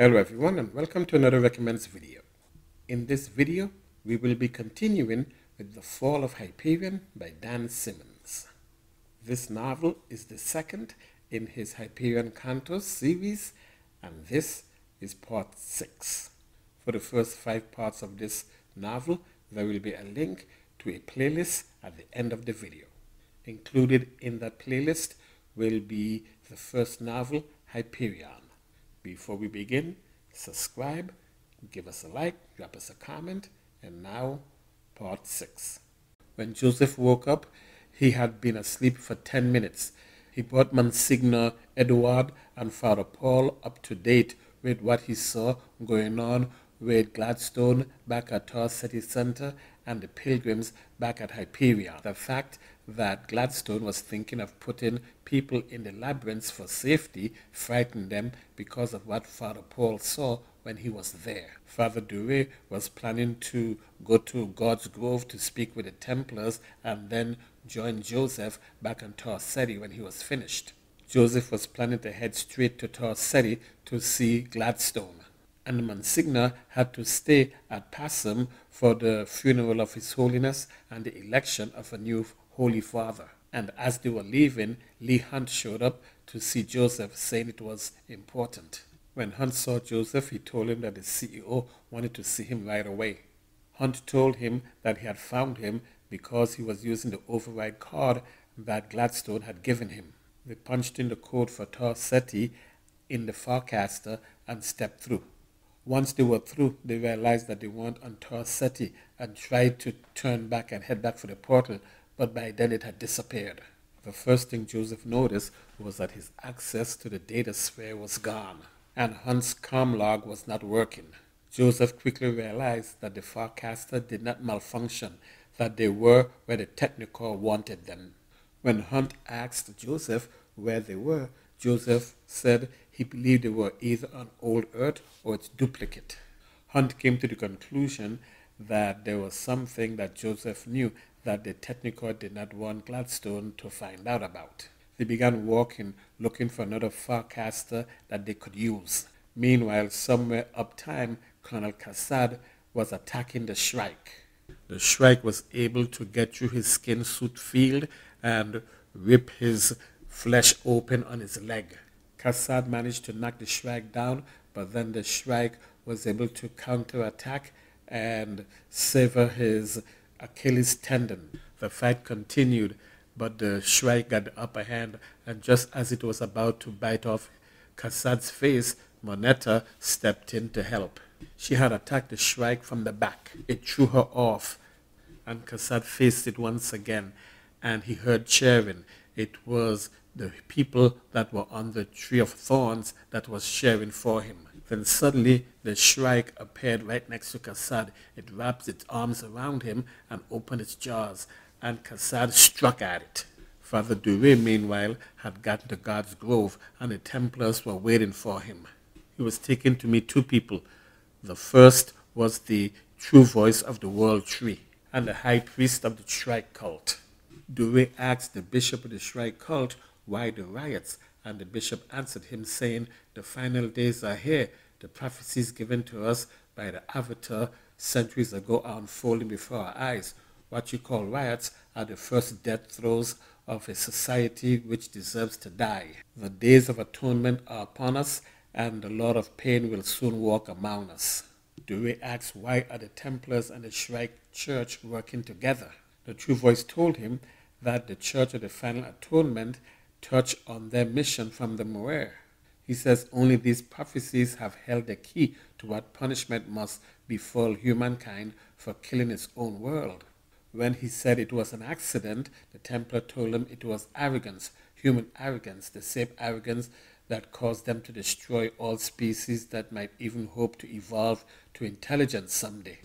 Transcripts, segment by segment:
Hello everyone and welcome to another recommends video. In this video, we will be continuing with The Fall of Hyperion by Dan Simmons. This novel is the second in his Hyperion Cantos series and this is part 6. For the first five parts of this novel, there will be a link to a playlist at the end of the video. Included in that playlist will be the first novel, Hyperion. Before we begin, subscribe, give us a like, drop us a comment, and now part 6. When Joseph woke up, he had been asleep for 10 minutes. He brought Monsignor Edward and Father Paul up to date with what he saw going on with Gladstone back at Tau Ceti Center and the pilgrims back at Hyperion. The fact that Gladstone was thinking of putting people in the labyrinths for safety frightened them because of what Father Paul saw when he was there. Father Dure was planning to go to God's Grove to speak with the Templars and then join Joseph back in Tau Ceti when he was finished. Joseph was planning to head straight to Tau Ceti to see Gladstone and Monsignor had to stay at Pacem for the funeral of His Holiness and the election of a new Holy Father. And as they were leaving, Leigh Hunt showed up to see Joseph, saying it was important. When Hunt saw Joseph, he told him that the CEO wanted to see him right away. Hunt told him that he had found him because he was using the override card that Gladstone had given him. They punched in the code for Tau Ceti in the Farcaster and stepped through. Once they were through, they realized that they weren't on Tau Ceti and tried to turn back and head back for the portal, but by then it had disappeared. The first thing Joseph noticed was that his access to the data sphere was gone, and Hunt's com log was not working. Joseph quickly realized that the Farcaster did not malfunction, that they were where the Technocore wanted them. When Hunt asked Joseph where they were, Joseph said he believed they were either on old Earth or its duplicate. Hunt came to the conclusion that there was something that Joseph knew that the Technocore did not want Gladstone to find out about. They began walking, looking for another Farcaster that they could use. Meanwhile, somewhere uptime, Colonel Kassad was attacking the Shrike. The Shrike was able to get through his skin suit field and rip his flesh open on his leg. Kassad managed to knock the Shrike down, but then the Shrike was able to counterattack and sever his Achilles tendon. The fight continued, but the Shrike got the upper hand, and just as it was about to bite off Kassad's face, Moneta stepped in to help. She had attacked the Shrike from the back. It threw her off, and Kassad faced it once again, and he heard cheering. It was the people that were on the tree of thorns that was sharing for him. Then suddenly the shrike appeared right next to Kassad. It wrapped its arms around him and opened its jaws, and Kassad struck at it. Father Dure, meanwhile, had gotten to God's Grove, and the Templars were waiting for him. He was taken to meet two people. The first was the true voice of the World Tree, and the high priest of the Shrike cult. Dure asked the bishop of the Shrike cult why the riots? And the bishop answered him, saying, The final days are here. The prophecies given to us by the Avatar centuries ago are unfolding before our eyes. What you call riots are the first death throes of a society which deserves to die. The days of atonement are upon us, and the Lord of pain will soon walk among us. Dure asks, Why are the Templars and the Shrike Church working together? The true voice told him that the Church of the Final Atonement touch on their mission from the Muir. He says only these prophecies have held the key to what punishment must befall humankind for killing its own world. When he said it was an accident, the Templar told him it was arrogance, human arrogance, the same arrogance that caused them to destroy all species that might even hope to evolve to intelligence someday.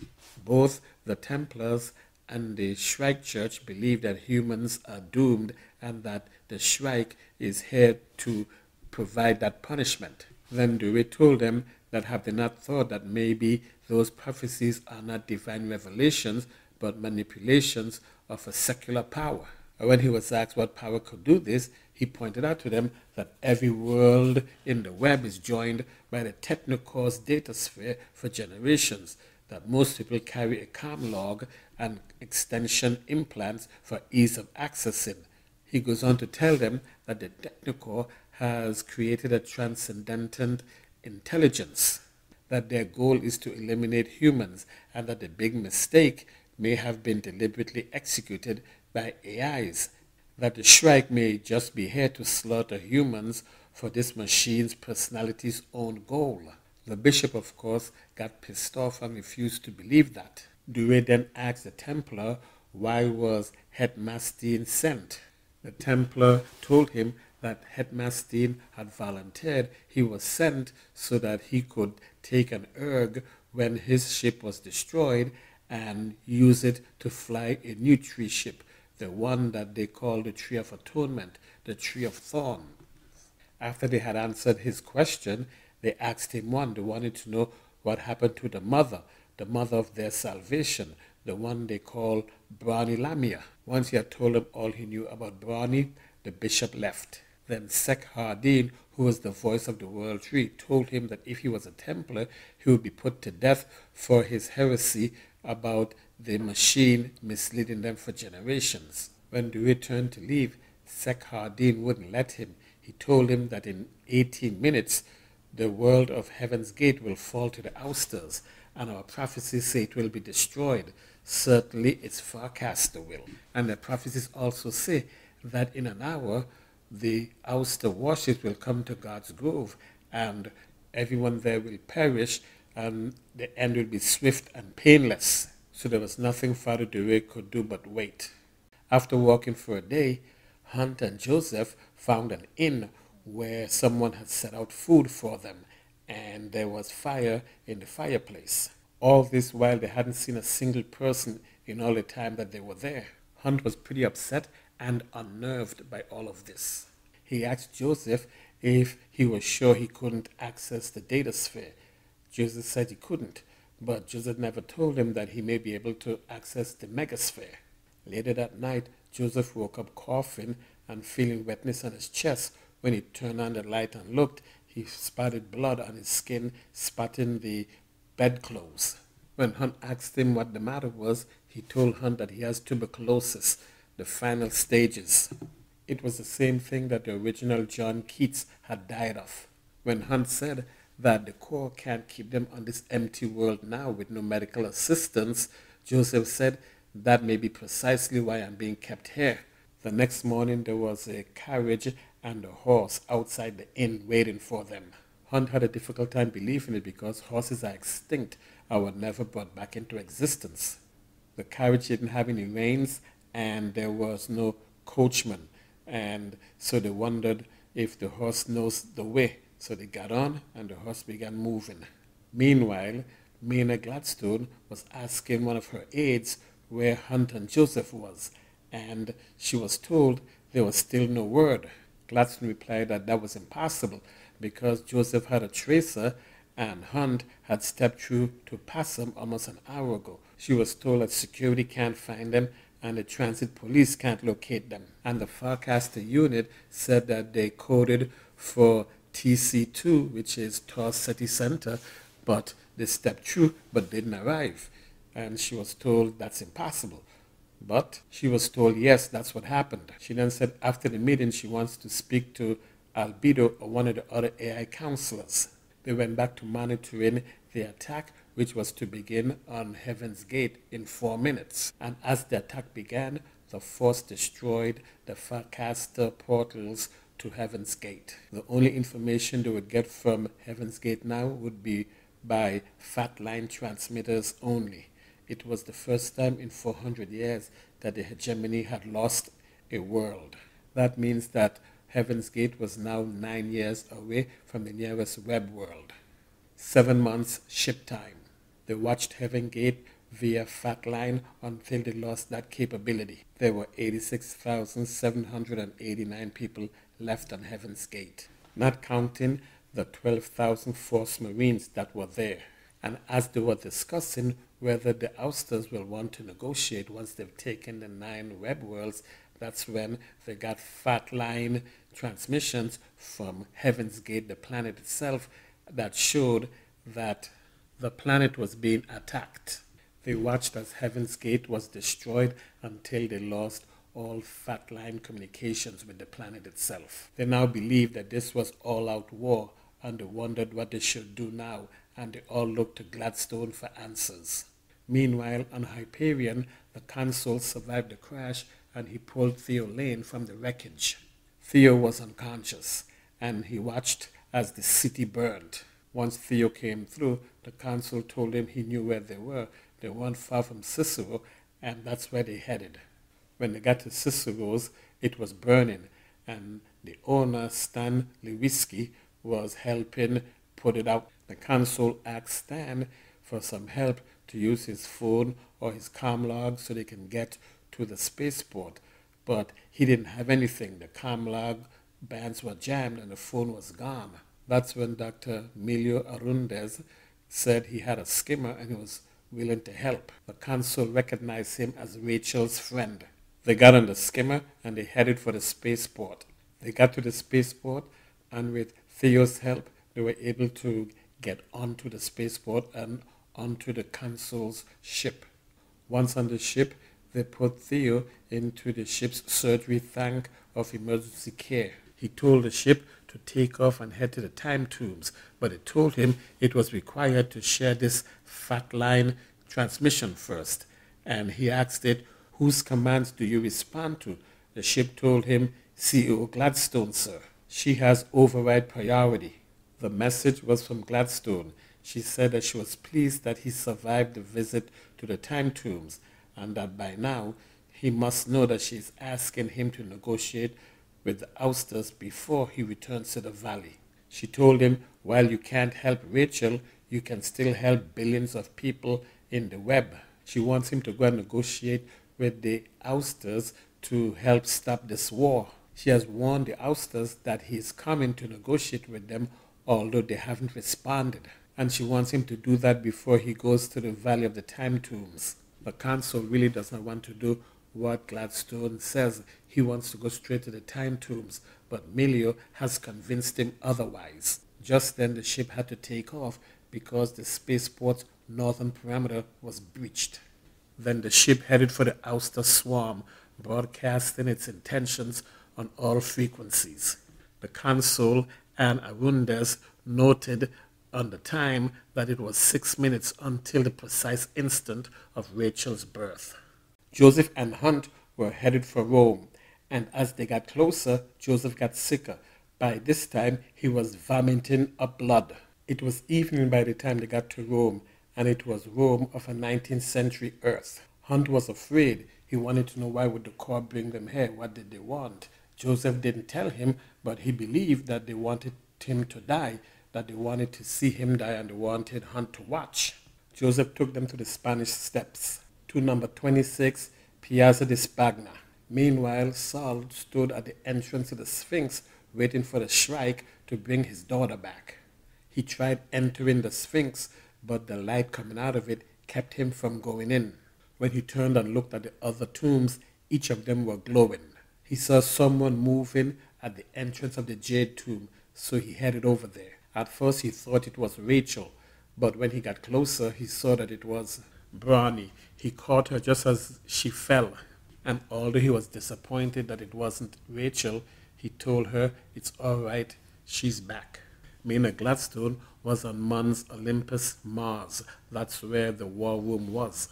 Both the Templars and the Shrike Church believe that humans are doomed and that the Shrike is here to provide that punishment. Then Dure told them that have they not thought that maybe those prophecies are not divine revelations, but manipulations of a secular power. When he was asked what power could do this, he pointed out to them that every world in the web is joined by the technocore's datasphere for generations, that most people carry a com log and extension implants for ease of accessing. He goes on to tell them that the technocore has created a transcendent intelligence, that their goal is to eliminate humans, and that the big mistake may have been deliberately executed by AIs that the Shrike may just be here to slaughter humans for this machine's personality's own goal. The bishop, of course, got pissed off and refused to believe that. Dure then asked the Templar why was Het Masteen sent. The Templar told him that Het Masteen had volunteered he was sent so that he could take an erg when his ship was destroyed and use it to fly a new tree ship the one that they call the tree of atonement, the tree of thorn. After they had answered his question, they asked him one. They wanted to know what happened to the mother, the mother of their salvation, the one they call Brawne Lamia. Once he had told them all he knew about Brawne, the bishop left. Then Sek Hardin, who was the voice of the world tree, told him that if he was a Templar, he would be put to death for his heresy about the machine misleading them for generations. When Dure turned to leave, Hardin wouldn't let him. He told him that in 18 minutes, the world of Heaven's Gate will fall to the ousters, and our prophecies say it will be destroyed. Certainly, its Farcaster will. And the prophecies also say that in an hour, the ouster warships will come to God's grove, and everyone there will perish, and the end will be swift and painless so there was nothing Father Dure could do but wait. After walking for a day, Hunt and Joseph found an inn where someone had set out food for them, and there was fire in the fireplace. All this while they hadn't seen a single person in all the time that they were there. Hunt was pretty upset and unnerved by all of this. He asked Joseph if he was sure he couldn't access the data sphere. Joseph said he couldn't, but Joseph never told him that he may be able to access the megasphere. Later that night, Joseph woke up coughing and feeling wetness on his chest. When he turned on the light and looked, he spotted blood on his skin, spotting the bedclothes. When Hunt asked him what the matter was, he told Hunt that he has tuberculosis, the final stages. It was the same thing that the original John Keats had died of. When Hunt said that the Core can't keep them on this empty world now with no medical assistance, Joseph said, that may be precisely why I'm being kept here. The next morning there was a carriage and a horse outside the inn waiting for them. Hunt had a difficult time believing it because horses are extinct and were never brought back into existence. The carriage didn't have any reins and there was no coachman and so they wondered if the horse knows the way so they got on and the horse began moving. Meanwhile, Meina Gladstone was asking one of her aides where Hunt and Joseph was, and she was told there was still no word. Gladstone replied that that was impossible because Joseph had a tracer and Hunt had stepped through to Pacem almost an hour ago. She was told that security can't find them and the transit police can't locate them. And the Farcaster unit said that they coded for TC2, which is Tau Ceti Center, but they stepped through but didn't arrive. And she was told that's impossible. But she was told, yes, that's what happened. She then said after the meeting she wants to speak to Albedo or one of the other AI counselors. They went back to monitoring the attack, which was to begin on Heaven's Gate in four minutes. And as the attack began, the force destroyed the Farcaster portals to Heaven's Gate. The only information they would get from Heaven's Gate now would be by fat line transmitters only. It was the first time in 400 years that the hegemony had lost a world. That means that Heaven's Gate was now nine years away from the nearest web world. Seven months ship time. They watched Heaven Gate via fat line until they lost that capability. There were 86,789 people left on Heaven's Gate, not counting the 12,000 force marines that were there. And as they were discussing whether the ousters will want to negotiate once they've taken the nine web worlds, that's when they got Fat Line transmissions from Heaven's Gate, the planet itself, that showed that the planet was being attacked. They watched as Heaven's Gate was destroyed until they lost all fat line communications with the planet itself. They now believed that this was all out war and they wondered what they should do now and they all looked to Gladstone for answers. Meanwhile, on Hyperion, the consul survived the crash and he pulled Theo Lane from the wreckage. Theo was unconscious and he watched as the city burned. Once Theo came through, the consul told him he knew where they were. They weren't far from Cicero, and that's where they headed. When they got to Cicero's, it was burning, and the owner, Stan Leweski, was helping put it out. The consul asked Stan for some help to use his phone or his log so they can get to the spaceport, but he didn't have anything. The log bands were jammed and the phone was gone. That's when Dr. Emilio Arundez said he had a skimmer and he was willing to help. The consul recognized him as Rachel's friend. They got on the skimmer and they headed for the spaceport. They got to the spaceport and with Theo's help, they were able to get onto the spaceport and onto the consul's ship. Once on the ship, they put Theo into the ship's surgery tank of emergency care. He told the ship to take off and head to the time tombs, but it told him it was required to share this fat line transmission first. And he asked it Whose commands do you respond to? The ship told him, CEO Gladstone, sir. She has override priority. The message was from Gladstone. She said that she was pleased that he survived the visit to the time tombs and that by now he must know that she is asking him to negotiate with the ousters before he returns to the valley. She told him, while you can't help Rachel, you can still help billions of people in the web. She wants him to go and negotiate with the ousters to help stop this war. She has warned the ousters that he is coming to negotiate with them, although they haven't responded. And she wants him to do that before he goes to the Valley of the Time Tombs. The consul really does not want to do what Gladstone says. He wants to go straight to the Time Tombs, but Milio has convinced him otherwise. Just then, the ship had to take off because the spaceport's northern perimeter was breached. Then the ship headed for the ouster swarm, broadcasting its intentions on all frequencies. The consul and Arundez noted on the time that it was six minutes until the precise instant of Rachel's birth. Joseph and Hunt were headed for Rome, and as they got closer, Joseph got sicker. By this time, he was vomiting up blood. It was evening by the time they got to Rome, and it was Rome of a 19th century Earth. Hunt was afraid. He wanted to know why would the Core bring them here? What did they want? Joseph didn't tell him, but he believed that they wanted him to die, that they wanted to see him die, and they wanted Hunt to watch. Joseph took them to the Spanish steps, to number 26, Piazza di Spagna. Meanwhile, Saul stood at the entrance of the Sphinx waiting for the Shrike to bring his daughter back. He tried entering the Sphinx, but the light coming out of it kept him from going in. When he turned and looked at the other tombs, each of them were glowing. He saw someone moving at the entrance of the jade tomb, so he headed over there. At first he thought it was Rachel, but when he got closer, he saw that it was Brawne. He caught her just as she fell, and although he was disappointed that it wasn't Rachel, he told her it's all right, she's back. Meina Gladstone was on Mons Olympus, Mars. That's where the war room was.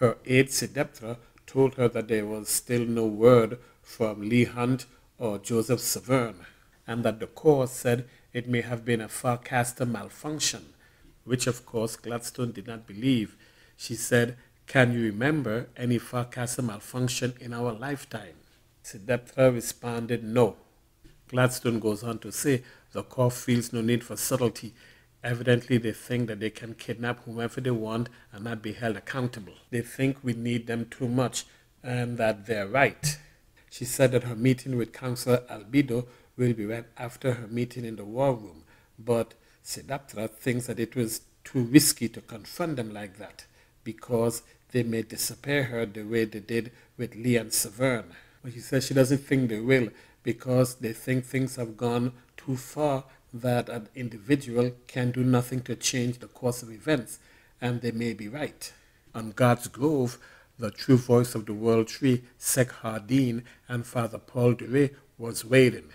Her aide Sedeptra told her that there was still no word from Leigh Hunt or Joseph Severn, and that the Core said it may have been a Farcaster malfunction, which of course Gladstone did not believe. She said, Can you remember any Farcaster malfunction in our lifetime? Sedeptra responded, No. Gladstone goes on to say the Core feels no need for subtlety. Evidently, they think that they can kidnap whomever they want and not be held accountable. They think we need them too much and that they're right. She said that her meeting with Councillor Albedo will be right after her meeting in the war room, but Sedeptra thinks that it was too risky to confront them like that because they may disappear her the way they did with Leigh and Severn. But she says she doesn't think they will because they think things have gone too far that an individual can do nothing to change the course of events, and they may be right. On God's Grove, the true voice of the World Tree, Sek Hardin, and Father Paul Dure was waiting.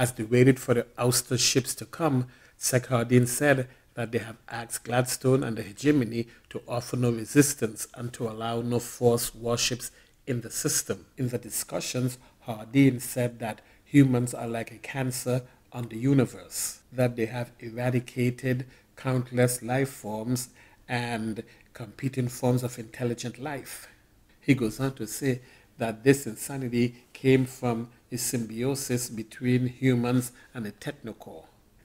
As they waited for the ouster ships to come, Sek Hardin said that they have asked Gladstone and the hegemony to offer no resistance and to allow no force warships in the system. In the discussions, Hardin said that humans are like a cancer on the universe, that they have eradicated countless life forms and competing forms of intelligent life. He goes on to say that this insanity came from a symbiosis between humans and the technocore.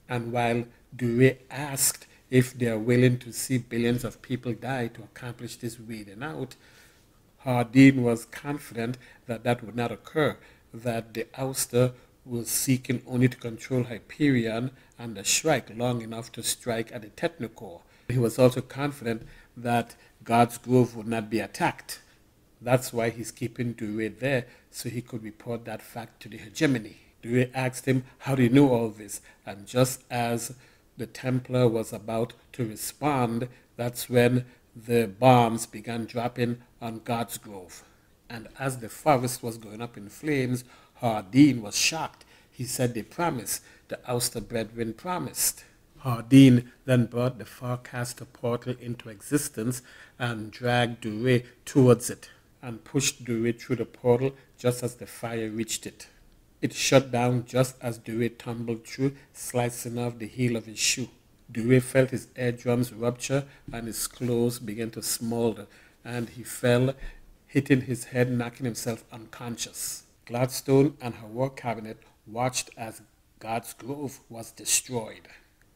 And while Dure asked if they are willing to see billions of people die to accomplish this weeding out, Hardin was confident that that would not occur, that the ouster was seeking only to control Hyperion and the Shrike long enough to strike at the Technocore. He was also confident that God's Grove would not be attacked. That's why he's keeping Dure there, so he could report that fact to the hegemony. Dure asked him, How do you know all this? And just as the Templar was about to respond, that's when the bombs began dropping on God's Grove. And as the forest was going up in flames, Hardin was shocked. He said they promised, the ouster brethren promised. Hardin then brought the Farcaster portal into existence and dragged Dure towards it and pushed Dure through the portal just as the fire reached it. It shut down just as Dure tumbled through, slicing off the heel of his shoe. Dure felt his eardrums rupture and his clothes began to smolder, and he fell, hitting his head, knocking himself unconscious. Gladstone and her war cabinet watched as God's Grove was destroyed.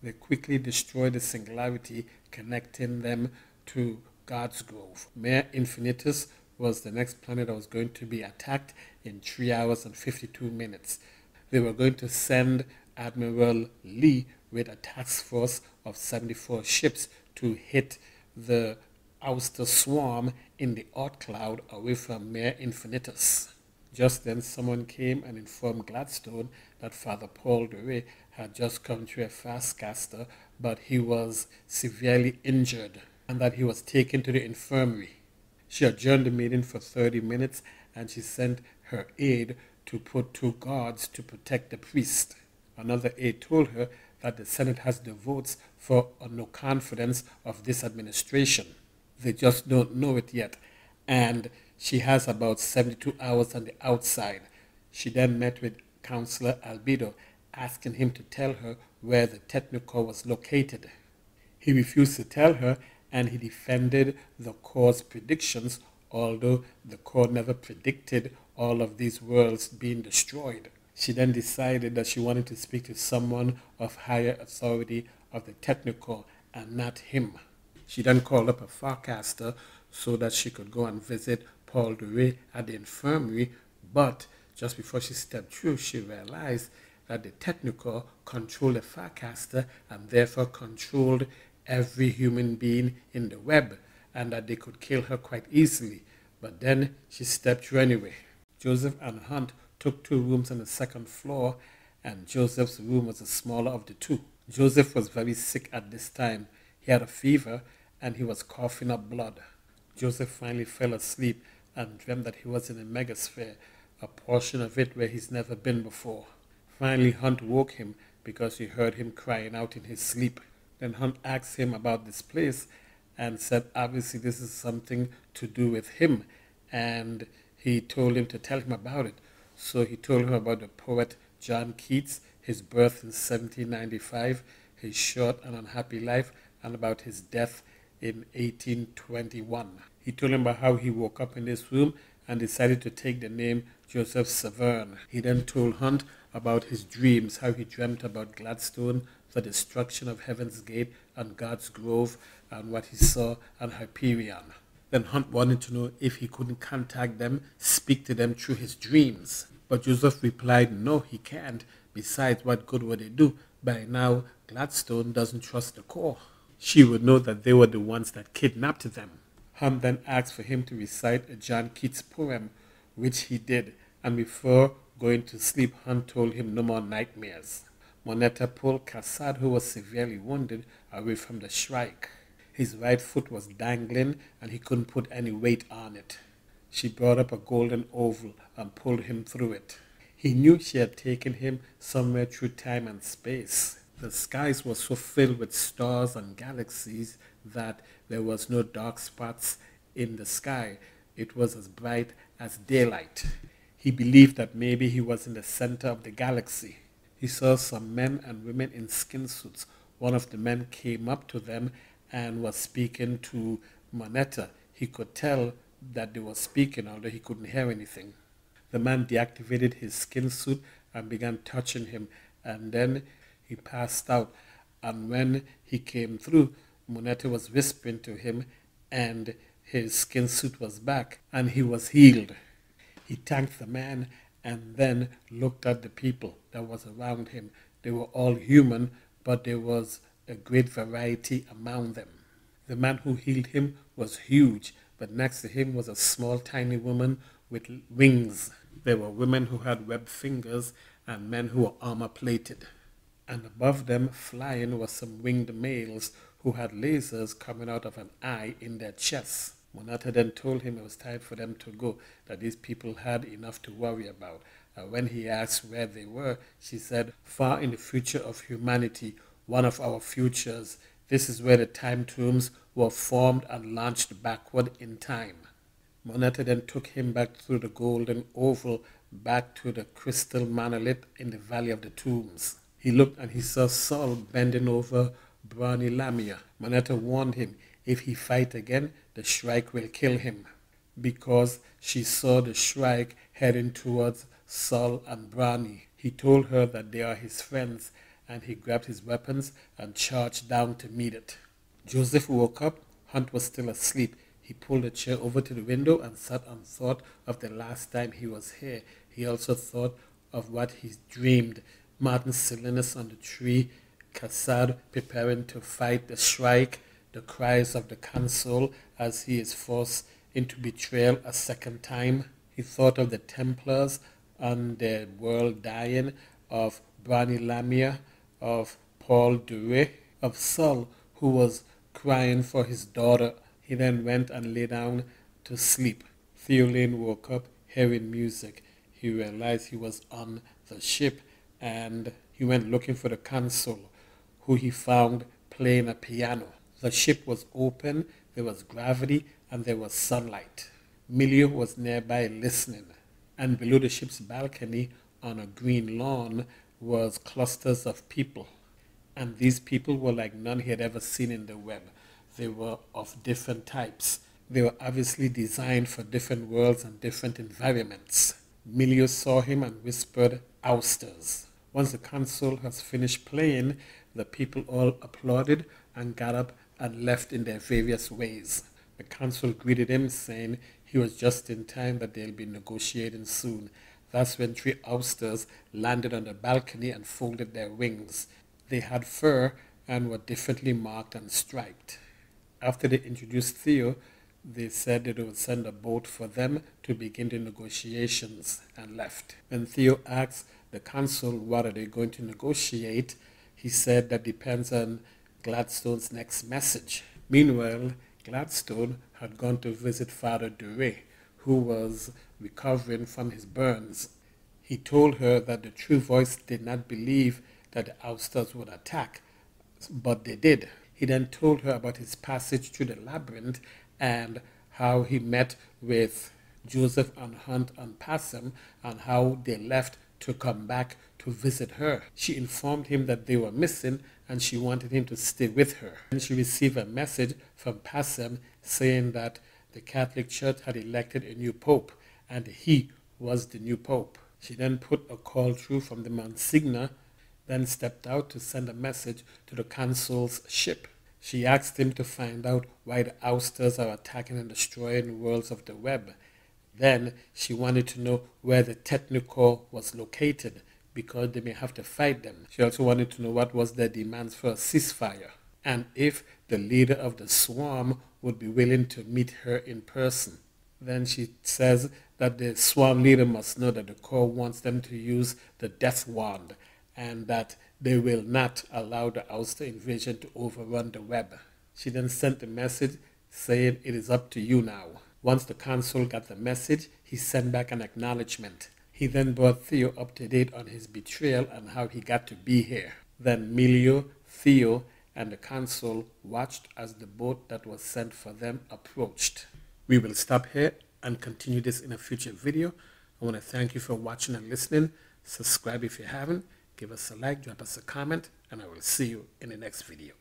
They quickly destroyed the singularity connecting them to God's Grove. Mare Infinitus was the next planet that was going to be attacked in 3 hours and 52 minutes. They were going to send Admiral Lee with a task force of 74 ships to hit the ouster swarm in the Oort cloud away from Mare Infinitus. Just then, someone came and informed Gladstone that Father Paul Dure had just come to a Farcaster, but he was severely injured and that he was taken to the infirmary. She adjourned the meeting for 30 minutes and she sent her aide to put two guards to protect the priest. Another aide told her that the Senate has the votes for a no confidence of this administration. They just don't know it yet. And she has about 72 hours on the outside. She then met with Councillor Albedo, asking him to tell her where the Technocore was located. He refused to tell her and he defended the Core's predictions, although the Core never predicted all of these worlds being destroyed. She then decided that she wanted to speak to someone of higher authority of the technocore and not him. She then called up a Farcaster so that she could go and visit Paul Dure at the infirmary, but just before she stepped through, she realized that the technocore controlled the Farcaster and therefore controlled every human being in the web and that they could kill her quite easily. But then she stepped through anyway. Joseph and Hunt took two rooms on the second floor, and Joseph's room was the smaller of the two. Joseph was very sick at this time. He had a fever and he was coughing up blood. Joseph finally fell asleep and dreamed that he was in a megasphere, a portion of it where he's never been before. Finally, Hunt woke him because he heard him crying out in his sleep. Then Hunt asked him about this place and said, obviously, this is something to do with him. And he told him to tell him about it. So he told him about the poet John Keats, his birth in 1795, his short and unhappy life, and about his death in 1821. He told him about how he woke up in this room and decided to take the name Joseph Severn. He then told Hunt about his dreams, how he dreamt about Gladstone, the destruction of Heaven's Gate and God's Grove, and what he saw on Hyperion. Then Hunt wanted to know if he couldn't contact them, speak to them through his dreams. But Joseph replied, no, he can't. Besides, what good would it do? By now, Gladstone doesn't trust the Core. She would know that they were the ones that kidnapped them. Hunt then asked for him to recite a John Keats poem, which he did, and before going to sleep, Hunt told him no more nightmares. Moneta pulled Kassad, who was severely wounded, away from the shrike. His right foot was dangling and he couldn't put any weight on it. She brought up a golden oval and pulled him through it. He knew she had taken him somewhere through time and space. The skies were so filled with stars and galaxies that there was no dark spots in the sky. It was as bright as daylight. He believed that maybe he was in the center of the galaxy. He saw some men and women in skin suits. One of the men came up to them and was speaking to Moneta. He could tell that they were speaking, although he couldn't hear anything. The man deactivated his skin suit and began touching him, and then he passed out. And when he came through, Moneta was whispering to him, and his skin suit was back, and he was healed. He thanked the man and then looked at the people that was around him. They were all human, but there was a great variety among them. The man who healed him was huge, but next to him was a small, tiny woman with wings. There were women who had webbed fingers and men who were armor plated. And above them, flying, were some winged males who had lasers coming out of an eye in their chests. Moneta then told him it was time for them to go, that these people had enough to worry about. When he asked where they were, she said, Far in the future of humanity, one of our futures, this is where the time tombs were formed and launched backward in time. Moneta then took him back through the golden oval back to the crystal monolith in the valley of the tombs. He looked and he saw Saul bending over Brawne Lamia. Moneta warned him, if he fight again, the Shrike will kill him, because she saw the Shrike heading towards Saul and Brawne. He told her that they are his friends, and he grabbed his weapons and charged down to meet it. Joseph woke up. Hunt was still asleep. He pulled a chair over to the window and sat and thought of the last time he was here. He also thought of what he dreamed. Martin Silenus on the tree, Kassad preparing to fight the Shrike, the cries of the consul as he is forced into betrayal a second time. He thought of the Templars and the world dying, of Brawne Lamia, of Paul Dure, of Saul, who was crying for his daughter. He then went and lay down to sleep. Theo Lane woke up hearing music. He realized he was on the ship and he went looking for the consul, who he found playing a piano. The ship was open, there was gravity, and there was sunlight. Milio was nearby listening, and below the ship's balcony on a green lawn was clusters of people. And these people were like none he had ever seen in the web. They were of different types. They were obviously designed for different worlds and different environments. Milio saw him and whispered, Ousters. Once the consul has finished playing, the people all applauded and got up and left in their various ways. The consul greeted him, saying he was just in time, that they'll be negotiating soon. That's when three ousters landed on the balcony and folded their wings. They had fur and were differently marked and striped. After they introduced Theo, they said that they would send a boat for them to begin the negotiations and left. When Theo asked the consul what are they going to negotiate, he said that depends on Gladstone's next message. Meanwhile, Gladstone had gone to visit Father Dure, who was recovering from his burns. He told her that the true voice did not believe that the ousters would attack, but they did. He then told her about his passage through the labyrinth and how he met with Joseph and Hunt and Pacem and how they left to come back to visit her. She informed him that they were missing and she wanted him to stay with her. And she received a message from Pacem saying that the Catholic Church had elected a new pope and he was the new pope. She then put a call through from the Monsignor, then stepped out to send a message to the consul's ship. She asked him to find out why the ousters are attacking and destroying worlds of the web. Then she wanted to know where the Technocore was located because they may have to fight them. She also wanted to know what was their demands for a ceasefire and if the leader of the swarm would be willing to meet her in person. Then she says that the swarm leader must know that the Core wants them to use the death wand and that they will not allow the Ouster invasion to overrun the web. She then sent a message saying, It is up to you now. Once the consul got the message, he sent back an acknowledgement. He then brought Theo up to date on his betrayal and how he got to be here. Then Milio, Theo, and the consul watched as the boat that was sent for them approached. We will stop here and continue this in a future video. I want to thank you for watching and listening. Subscribe if you haven't. Give us a like, drop us a comment, and I will see you in the next video.